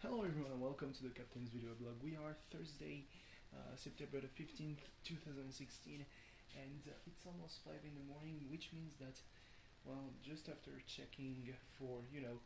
Hello everyone and welcome to the Captain's Video Blog. We are Thursday, uh, September the 15th, 2016 and uh, it's almost 5 in the morning which means that, well, just after checking for, you know,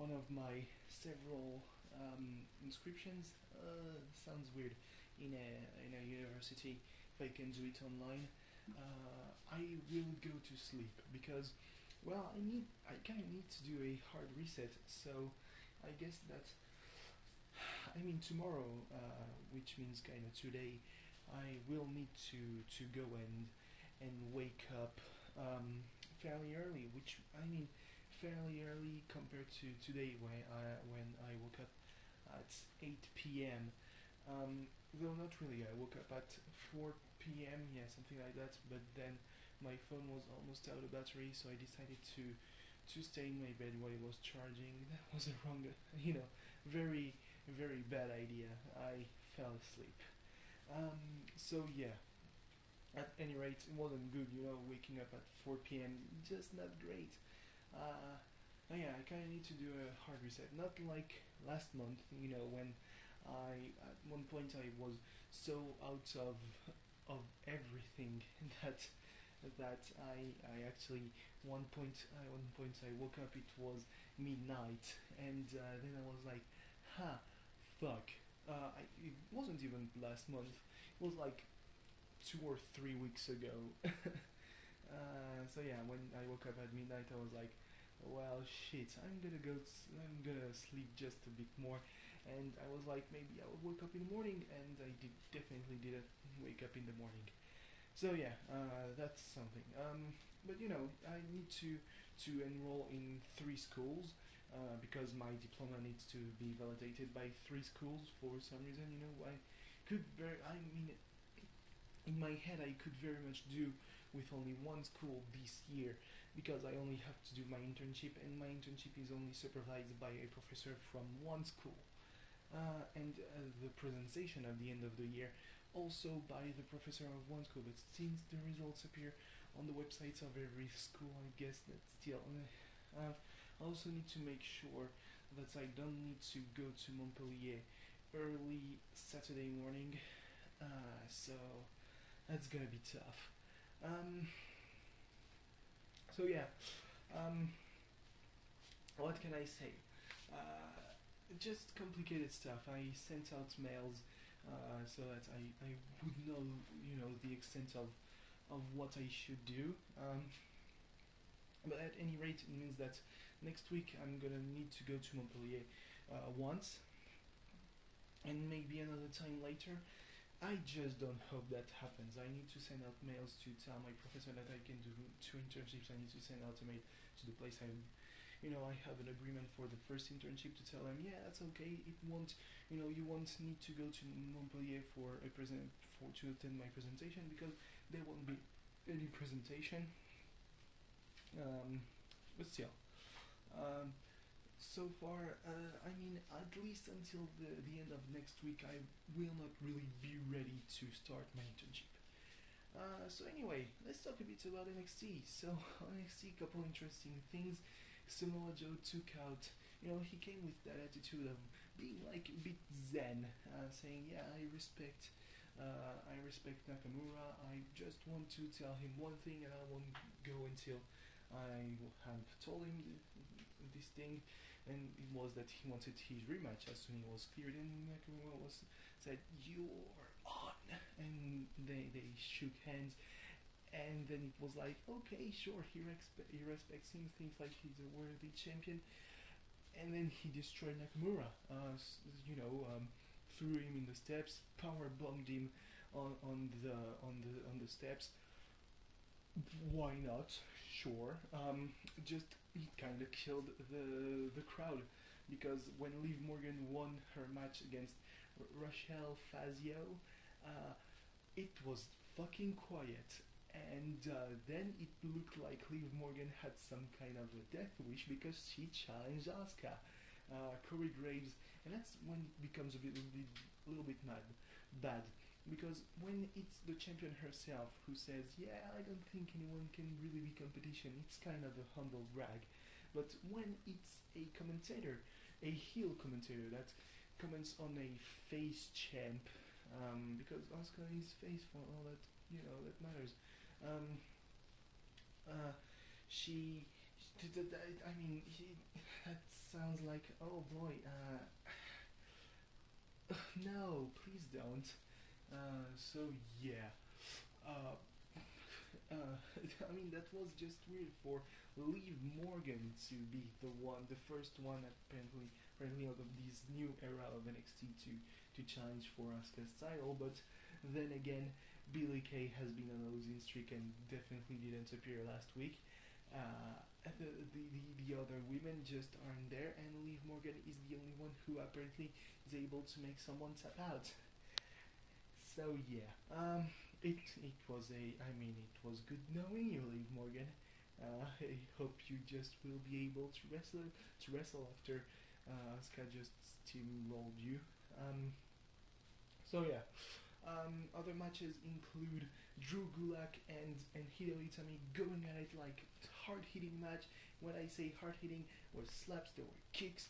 one of my several um, inscriptions, uh, sounds weird, in a, in a university, if I can do it online, uh, I will go to sleep because, well, I need, I kind of need to do a hard reset, so I guess that I mean tomorrow, uh, which means kind of today, I will need to to go and and wake up um, fairly early. Which I mean, fairly early compared to today when I when I woke up at 8 p.m. Um, though not really. I woke up at 4 p.m. Yeah, something like that. But then my phone was almost out of battery, so I decided to to stay in my bed while it was charging. That was a wrong, you know, very very bad idea. I fell asleep. Um, so yeah. At any rate, it wasn't good, you know, waking up at 4 p.m. Just not great. Uh, yeah, I kind of need to do a hard reset. Not like last month, you know, when I at one point I was so out of of everything that that I I actually one point I one point I woke up it was midnight and uh, then I was like, ha, fuck. Uh, I, it wasn't even last month. It was like two or three weeks ago. uh, so yeah, when I woke up at midnight, I was like, well, shit, I'm gonna go. I'm gonna sleep just a bit more. And I was like, maybe I will wake up in the morning, and I did definitely didn't wake up in the morning. So yeah, uh, that's something. Um, but you know, I need to to enroll in three schools uh, because my diploma needs to be validated by three schools for some reason. You know, I could very. I mean, in my head, I could very much do with only one school this year because I only have to do my internship, and my internship is only supervised by a professor from one school. Uh, and uh, the presentation at the end of the year also by the professor of one school but since the results appear on the websites of every school I guess that still uh, I also need to make sure that I don't need to go to Montpellier early Saturday morning uh, so that's gonna be tough um, so yeah um, what can I say uh, just complicated stuff. I sent out mails uh, so that I, I would know, you know, the extent of of what I should do. Um, but at any rate, it means that next week I'm gonna need to go to Montpellier uh, once, and maybe another time later. I just don't hope that happens. I need to send out mails to tell my professor that I can do two internships. I need to send out a mail to the place I'm you know, I have an agreement for the first internship to tell them, yeah, that's okay. It won't, you know, you won't need to go to Montpellier for a present for to attend my presentation because there won't be any presentation. Um, but still, um, so far, uh, I mean, at least until the the end of next week, I will not really be ready to start my internship. Uh, so anyway, let's talk a bit about NXT. So NXT, a couple interesting things. Samoa Joe took out, you know, he came with that attitude of being like a bit zen, uh, saying, yeah, I respect, uh, I respect Nakamura. I just want to tell him one thing, and I won't go until I have told him this thing, and it was that he wanted his rematch as soon as he was cleared. And Nakamura was said, "You're on," and they they shook hands and then it was like, okay, sure, he, respe- he respects him, thinks like he's a worthy champion, and then he destroyed Nakamura. Uh, you know, um, threw him in the steps, power bombed him on, on the on the on the steps. Why not? Sure. Um, just it kind of killed the the crowd because when Liv Morgan won her match against R- Rochelle Fazio, uh, it was fucking quiet and uh, then it looked like Liv Morgan had some kind of a death wish because she challenged Asuka, uh, Corey Graves, and that's when it becomes a bit, a little bit mad, bad. Because when it's the champion herself who says, "Yeah, I don't think anyone can really be competition," it's kind of a humble brag. But when it's a commentator, a heel commentator that comments on a face champ um, because Asuka is face for all that you know that matters. Um, uh, she, she I mean, he, that sounds like oh boy. Uh, no, please don't. Uh, so yeah. Uh, uh, I mean that was just weird for Liv Morgan to be the one, the first one apparently, apparently out of this new era of NXT to to challenge for Asuka's title. But then again, Billy Kay has been on a losing streak and definitely didn't appear last week. Uh, the, the, the, the other women just aren't there, and Liv Morgan is the only one who apparently is able to make someone tap out. So yeah, um, it it was a. I mean, it was good knowing you, Liv Morgan. Uh, I hope you just will be able to wrestle to wrestle after uh, Asuka just steamrolled you. Um, so yeah, um, other matches include Drew Gulak and and Hideo Itami going at it like hard hitting match. When I say hard hitting, were slaps, there were kicks,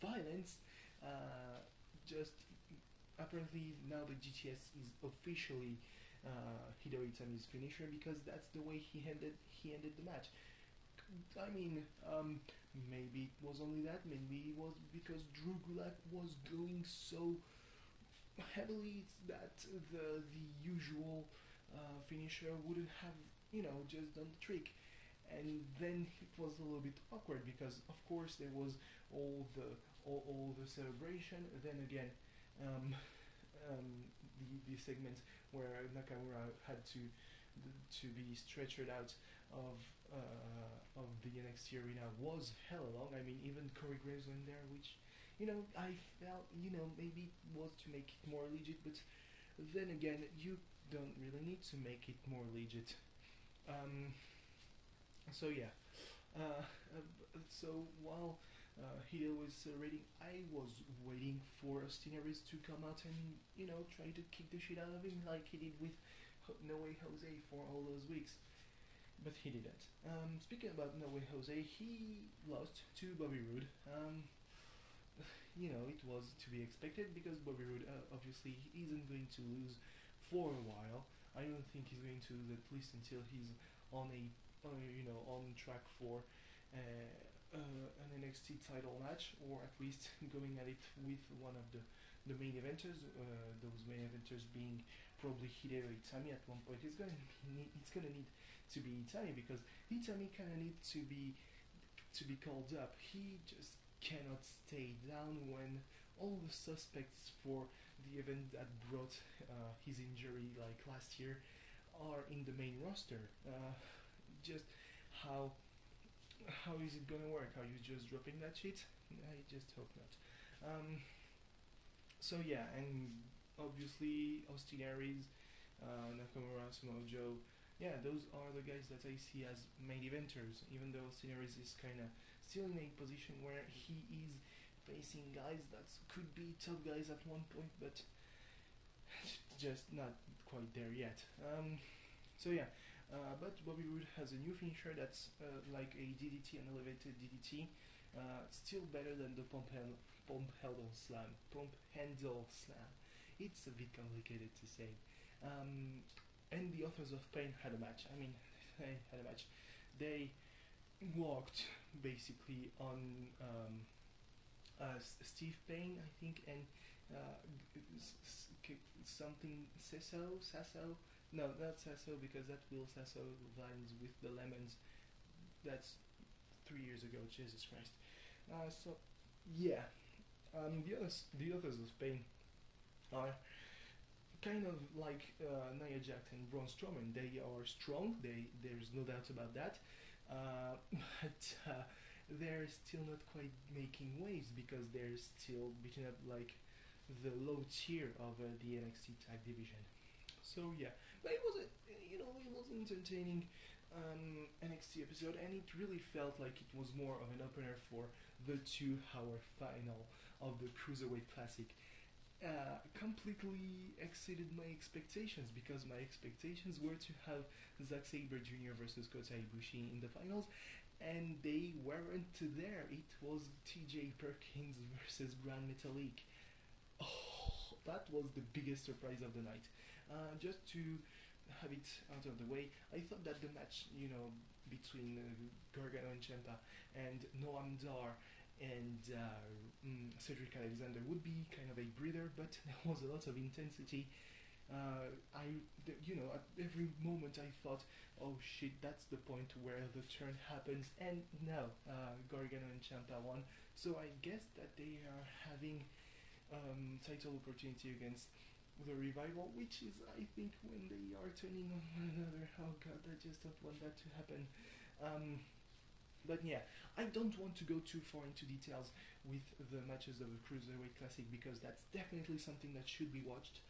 violence. Uh, just apparently now the GTS is officially uh, Hideo Itami's finisher because that's the way he ended he ended the match. I mean, um, maybe it was only that. Maybe it was because Drew Gulak was going so heavily that the the usual uh, finisher wouldn't have you know just done the trick. And then it was a little bit awkward because of course there was all the all, all the celebration. Then again, um, um, the, the segment where Nakamura had to to be stretched out of uh, of the NXT arena was hella long. I mean, even Corey Graves went there, which you know I felt you know maybe was to make it more legit, but then again, you don't really need to make it more legit. Um, so yeah, uh, uh, so while uh, Hideo was celebrating, I was waiting for Austin to come out and you know try to kick the shit out of him like he did with No Way Jose for all those weeks. But he didn't. Um, speaking about No Way Jose, he lost to Bobby Roode. Um, you know, it was to be expected because Bobby Roode uh, obviously isn't going to lose for a while. I don't think he's going to lose at least until he's on a, uh, you know, on track for uh, uh, an NXT title match, or at least going at it with one of the the main eventers. Uh, those main eventers being probably Hideo Itami at one point. It's gonna it's gonna need to be Itami because Itami kind of needs to be to be called up. He just cannot stay down when all the suspects for the event that brought uh, his injury like last year are in the main roster. Uh, just how how is it gonna work? Are you just dropping that shit? I just hope not. Um, so yeah, and obviously Austin Aries, uh, Nakamura, Samoa Joe, yeah, those are the guys that I see as main eventers. Even though Austin Aries is kind of still in a position where he is facing guys that could be top guys at one point, but just not quite there yet. Um, so yeah, uh, but Bobby Roode has a new finisher that's uh, like a DDT, an elevated DDT. Uh, still better than the pump, pump handle slam. Pump handle slam. It's a bit complicated to say. Um, and the authors of pain had a match. I mean, they had a match. They walked basically on um, uh, Steve Payne, I think, and uh, something Sasso, Sasso. No, not Sasso because that Will Sasso lines with the lemons. That's three years ago. Jesus Christ. Uh, so yeah, um, the others, the Authors of Pain are kind of like uh, Nia Jax and Braun Strowman. They are strong. They there's no doubt about that. Uh, but uh, they're still not quite making waves because they're still beating up like the low tier of uh, the NXT tag division. So yeah, but it was a, you know it was an entertaining um, NXT episode, and it really felt like it was more of an opener for the two-hour final of the Cruiserweight Classic. Uh, completely exceeded my expectations because my expectations were to have Zack Sabre Jr. versus Kota Ibushi in the finals, and they weren't there. It was TJ Perkins versus Grand Metalik. Oh, that was the biggest surprise of the night. Uh, just to have it out of the way, I thought that the match, you know, between uh, Gargano and Ciampa and Noam Dar and uh, mm, Cedric Alexander would be kind of a breather, but there was a lot of intensity. Uh, I, you know, at every moment I thought, oh shit, that's the point where the turn happens, and no, uh, Gargano and Ciampa won. So I guess that they are having um, title opportunity against the revival, which is, I think, when they are turning on one another. Oh god, I just don't want that to happen. Um, but yeah, I don't want to go too far into details with the matches of the Cruiserweight Classic because that's definitely something that should be watched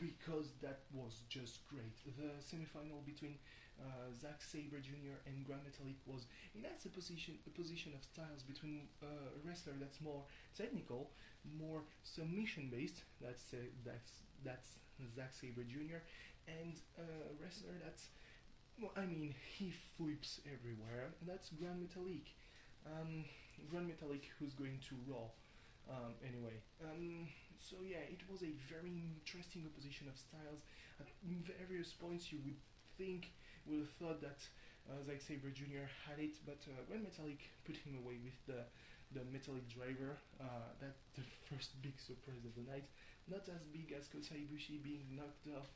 because that was just great. The semifinal between uh, Zack Sabre Jr. and Grand Metalik was And that's a position, a position of styles between uh, a wrestler that's more technical, more submission based. That's uh, that's that's Zack Sabre Jr. and a wrestler that's well, I mean, he flips everywhere, and that's Grand Metalik. Um, Grand Metalik, who's going to Raw. Um, anyway, um, so yeah, it was a very interesting opposition of styles. At various points, you would think, would have thought that uh, Zack Sabre Jr. had it, but uh, when Metalik put him away with the the Metalik driver, uh, the first big surprise of the night. Not as big as Kota Ibushi being knocked off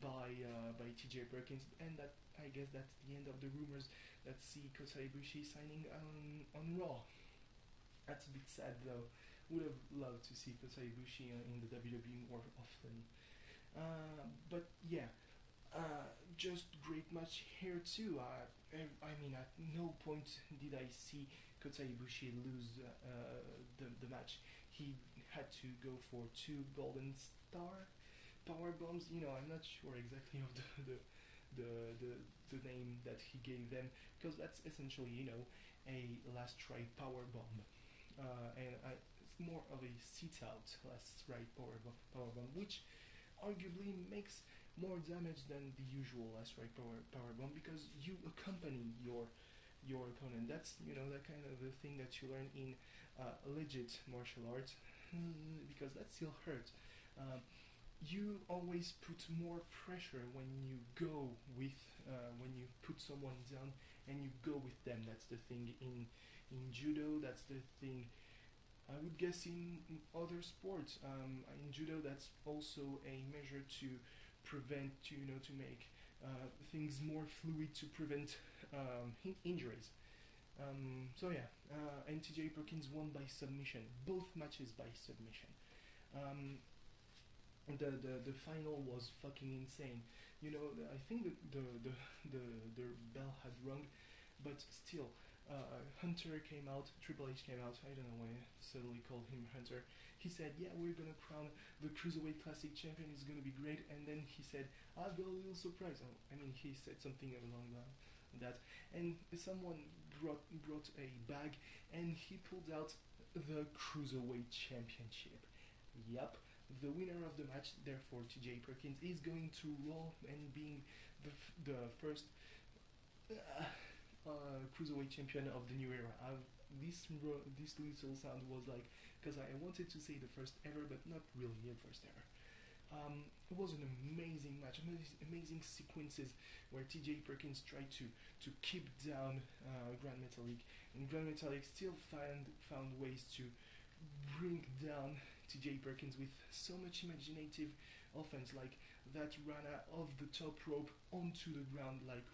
by uh, by TJ Perkins, and that I guess that's the end of the rumors that see Kota Ibushi signing on on Raw. That's a bit sad though. Would have loved to see Kota Ibushi uh, in the WWE more often. Uh, but yeah, uh, just great match here too. Uh, I mean, at no point did I see Kota Ibushi lose uh, the the match. He had to go for two golden star power bombs. You know, I'm not sure exactly of the the, the the the name that he gave them because that's essentially you know a Last Ride power bomb, uh, and I, it's more of a sit out Last Ride power power bomb, which arguably makes more damage than the usual Last Ride power power bomb because you accompany your your opponent. That's you know that kind of the thing that you learn in uh, legit martial arts because that still hurts. Um, you always put more pressure when you go with uh, when you put someone down and you go with them that's the thing in in judo that's the thing i would guess in, in other sports um, in judo that's also a measure to prevent to, you know to make uh, things more fluid to prevent um, injuries. Um, so yeah uh, and TJ Perkins won by submission. Both matches by submission. Um, the, the the final was fucking insane. You know, I think the the the the, the bell had rung, but still, uh, Hunter came out. Triple H came out. I don't know why I suddenly called him Hunter. He said, "Yeah, we're gonna crown the cruiserweight classic champion. It's gonna be great." And then he said, "I've got a little surprise." Oh, I mean, he said something along that. And someone brought brought a bag, and he pulled out the cruiserweight championship. Yup the winner of the match, therefore TJ Perkins, is going to Raw and being the, the first uh, uh, cruiserweight champion of the new era. I've, this this little sound was like because I wanted to say the first ever, but not really the first ever. Um, it was an amazing match, amazing, sequences where TJ Perkins tried to to keep down uh, Grand Metalik, and Grand Metalik still found found ways to bring down TJ Perkins with so much imaginative offense, like that rana of the top rope onto the ground, like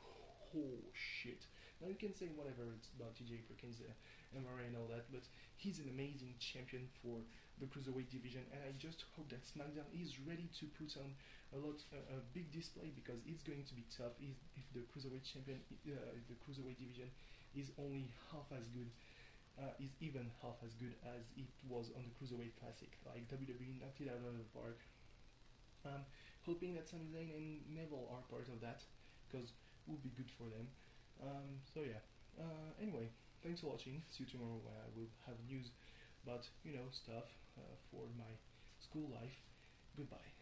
oh shit. Now you can say whatever it's about TJ Perkins, uh, MRA and all that, but he's an amazing champion for the cruiserweight division, and I just hope that SmackDown is ready to put on a lot, uh, a big display because it's going to be tough if, if the cruiserweight champion, uh, the cruiserweight division is only half as good uh, is even half as good as it was on the Cruiserweight Classic. Like WWE knocked it out of the park. Um, hoping that Sami Zayn and Neville are part of that, because it would be good for them. Um, so yeah. Uh, anyway, thanks for watching. See you tomorrow where I will have news about you know stuff uh, for my school life. Goodbye.